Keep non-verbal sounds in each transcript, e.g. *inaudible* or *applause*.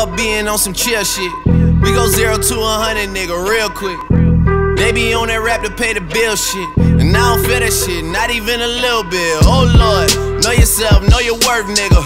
up being on some chill shit. We go zero to a hundred, nigga, real quick. They be on that rap to pay the bill shit. And I don't feel that shit, not even a little bit. Oh lord, know yourself, know your worth, nigga.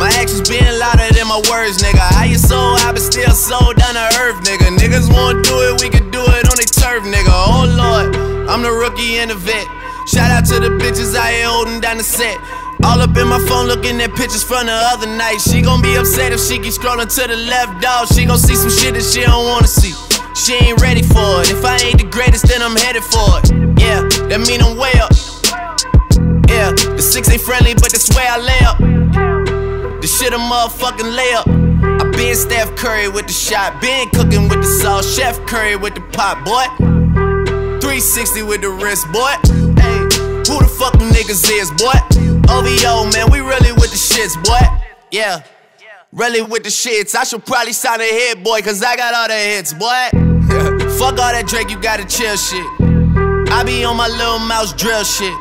My actions being louder than my words, nigga. How you so high but still sold down to earth, nigga? Niggas won't do it, we can do it on their turf, nigga. Oh lord, I'm the rookie and the vet. Shout out to the bitches I here holding down the set. All up in my phone looking at pictures from the other night. She gon' be upset if she keep scrolling to the left, dog. She gon' see some shit that she don't wanna see. She ain't ready for it. If I ain't the greatest, then I'm headed for it. Yeah, that mean I'm way up. Yeah, the six ain't friendly, but that's where I lay up. The shit a motherfucking layup. I been Steph Curry with the shot, been cooking with the sauce, Chef Curry with the pot, boy. 360 with the wrist, boy. Hey, who the fuck niggas is, boy? OVO, man, we really with the shits, boy. Yeah. Really with the shits. I should probably sign a hit, boy, cause I got all the hits, boy. *laughs* Fuck all that Drake, you gotta chill shit. I be on my Lil Mouse drill shit.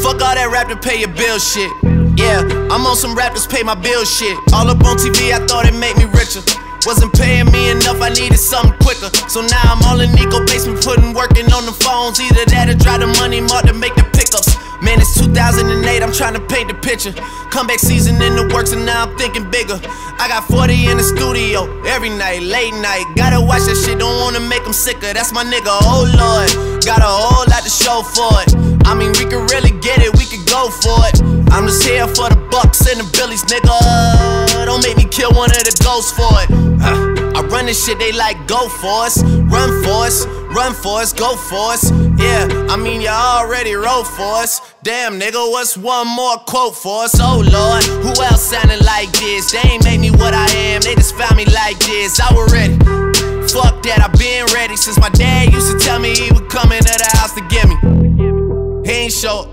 Fuck all that rap to pay your bill shit. Yeah, I'm on some rappers pay my bill shit. All up on TV, I thought it made me richer. Wasn't paying me enough, I needed something quicker. So now I'm all in Nico basement, putting working on the phones. Either that or drive the money mark to make the pickups. Man, it's 2008, I'm trying to paint the picture. Comeback season in the works, and now I'm thinking bigger. I got 40 in the studio every night, late night. Gotta watch that shit, don't wanna make them sicker. That's my nigga, oh lord. Got a whole lot to show for it. I mean, we could really get it, we could go for it. I'm just here for the bucks and the billies, nigga. Don't make me kill one of the ghosts for it. Uh, I run this shit, they like go for us, run for us, run for us, go for us. Yeah, I mean you already wrote for us. Damn, nigga, what's one more quote for us? Oh lord, who else sounding like this? They ain't made me what I am, they just found me like this. I was ready. Fuck that, I been ready since my dad used to tell me he would come into the house to get me. He ain't show.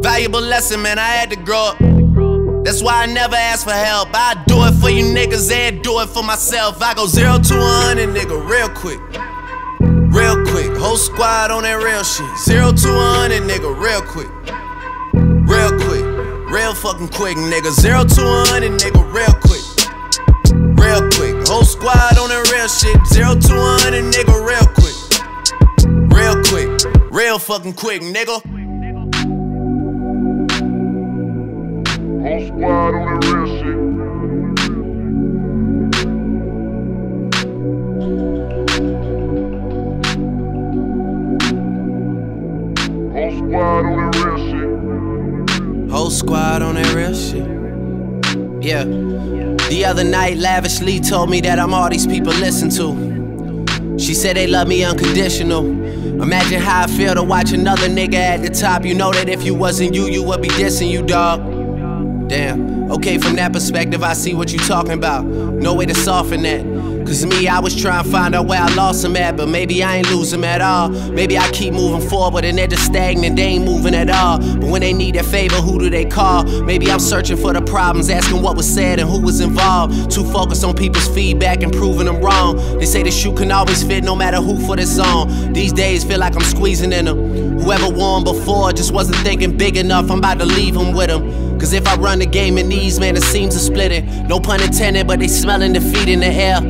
Valuable lesson, man, I had to grow up. That's why I never ask for help. I do it for you niggas and do it for myself. I go zero to a hundred, nigga, real quick. Real quick. Whole squad on that real shit. Zero to a hundred, nigga, real quick. Real quick. Real fucking quick, nigga. Zero to a hundred, nigga, real quick. Real quick. Whole squad on that real shit. Zero to a hundred, nigga, real quick. Real quick. Real fucking quick, nigga. Whole squad on that real shit. Whole squad on that real shit. Whole squad on that real shit. Yeah. The other night, Lavish D told me that I'm all these people listen to. She said they love me unconditional. Imagine how I feel to watch another nigga at the top. You know that if you wasn't you, you would be dissing you, dog. Damn. Okay, from that perspective, I see what you talking about. No way to soften that. Cause me, I was trying to find out where I lost him at, but maybe I ain't lose him at all. Maybe I keep moving forward and they're just stagnant, they ain't moving at all. But when they need a favor, who do they call? Maybe I'm searching for the problems, asking what was said and who was involved. Too focused on people's feedback and proving them wrong. They say the shoe can always fit no matter who for the song. These days feel like I'm squeezing in them. Whoever won before just wasn't thinking big enough, I'm about to leave him with him. Cause if I run the game in these, man, the seams are splitting. No pun intended, but they smelling defeat in the air.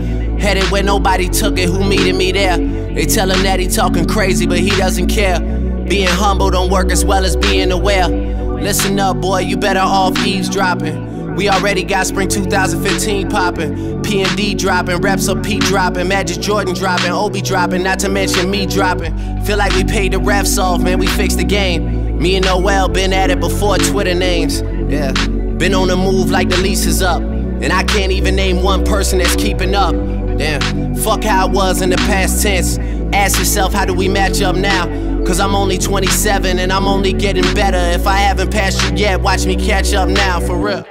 Headed where nobody took it, who meeted me there? They tell him that he talking crazy, but he doesn't care. Being humble don't work as well as being aware. Listen up, boy, you better off eavesdropping. We already got spring 2015 popping. PND dropping, reps up P dropping, Majid Jordan dropping, OB dropping, not to mention me dropping. Feel like we paid the refs off, man, we fixed the game. Me and Noel been at it before Twitter names. Yeah, been on the move like the lease is up. And I can't even name one person that's keeping up. Damn, fuck how I was in the past tense. Ask yourself, how do we match up now? Cause I'm only 27 and I'm only getting better. If I haven't passed you yet, watch me catch up now, for real.